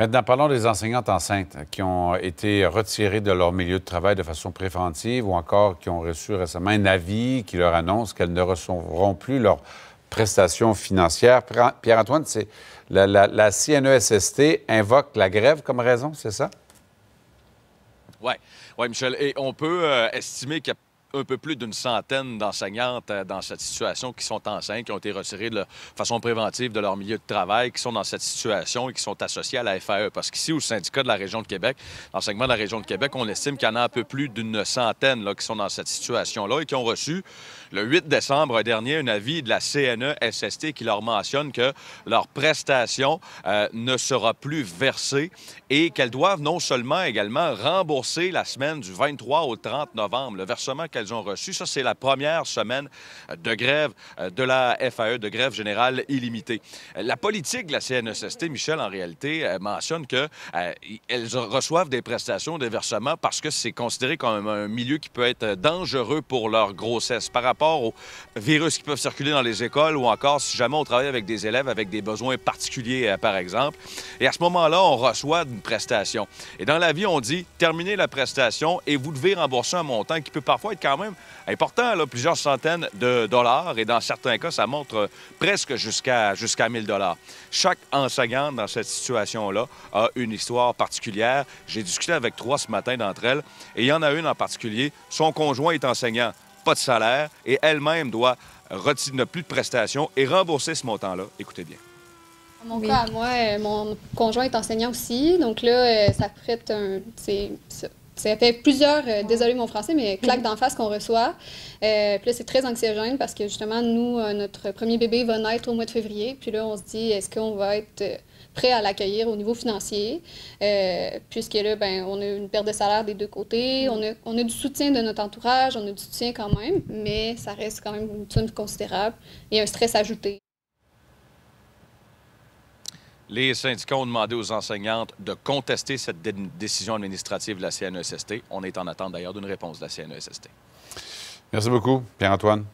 Maintenant, parlons des enseignantes enceintes qui ont été retirées de leur milieu de travail de façon préventive ou encore qui ont reçu récemment un avis qui leur annonce qu'elles ne recevront plus leurs prestations financières. Pierre-Antoine, c'est la, la, CNESST invoque la grève comme raison, c'est ça? Oui, ouais, Michel. Et on peut euh, estimer qu'il y a un peu plus d'une centaine d'enseignantes euh, dans cette situation qui sont enceintes, qui ont été retirées de façon préventive de leur milieu de travail, qui sont dans cette situation et qui sont associées à la FAE. Parce qu'ici, au syndicat de la région de Québec, l'enseignement de la région de Québec, on estime qu'il y en a un peu plus d'une centaine là, qui sont dans cette situation-là et qui ont reçu le 8 décembre dernier un avis de la CNE-SST qui leur mentionne que leur prestation euh, ne sera plus versée et qu'elles doivent non seulement également rembourser la semaine du 23 au 30 novembre, le versement ont reçu. Ça, c'est la première semaine de grève euh, de la FAE, de grève générale illimitée. La politique de la CNSST, Michel, en réalité, euh, mentionne qu'elles reçoivent des prestations, des versements parce que c'est considéré comme un milieu qui peut être dangereux pour leur grossesse par rapport aux virus qui peuvent circuler dans les écoles ou encore si jamais on travaille avec des élèves avec des besoins particuliers, par exemple. Et à ce moment-là, on reçoit prestation. Et dans la vie, on dit terminez la prestation et vous devez rembourser un montant qui peut parfois être quand même important, là, plusieurs centaines de dollars. Et dans certains cas, ça montre presque jusqu'à jusqu'à 1000 dollars. Chaque enseignante dans cette situation-là a une histoire particulière. J'ai discuté avec trois ce matin d'entre elles et il y en a une en particulier. Son conjoint est enseignant, pas de salaire et elle-même doit retirer ne plus de prestations et rembourser ce montant-là. Écoutez bien. Mon cas, moi, euh, mon conjoint est enseignant aussi. Donc là, euh, ça fait un. Ça fait plusieurs, euh, désolé mon français, mais claques d'en face qu'on reçoit. puis là, c'est très anxiogène parce que justement, nous, notre premier bébé va naître au mois de février. Puis là, on se dit, est-ce qu'on va être prêt à l'accueillir au niveau financier? puisque là, ben, on a une perte de salaire des deux côtés. On a, on a du soutien de notre entourage, on a du soutien quand même, mais ça reste quand même une somme considérable et un stress ajouté. Les syndicats ont demandé aux enseignantes de contester cette décision administrative de la CNESST. On est en attente d'ailleurs d'une réponse de la CNESST. Merci beaucoup, Pierre-Antoine.